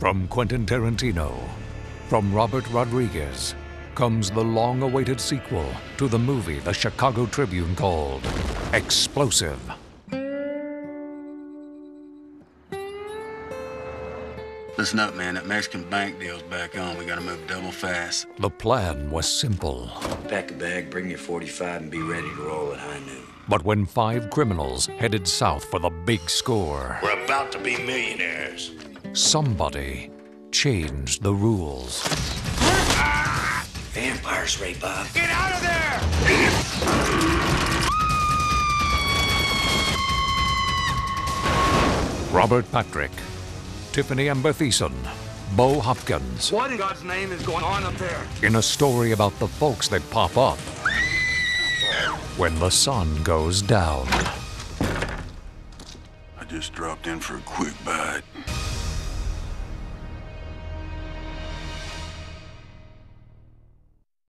From Quentin Tarantino, from Robert Rodriguez, comes the long awaited sequel to the movie the Chicago Tribune called Explosive. Listen up, man. That Mexican bank deal's back on. We gotta move double fast. The plan was simple. Pack a bag, bring your 45, and be ready to roll at high noon. But when five criminals headed south for the big score, We're about to be millionaires. somebody changed the rules. Vampires, Ray Bob. Get out of there! Robert Patrick, Tiffani Amber Thiessen, Bo Hopkins, What in God's name is going on up there? in a story about the folks that pop up when the sun goes down. I just dropped in for a quick bite.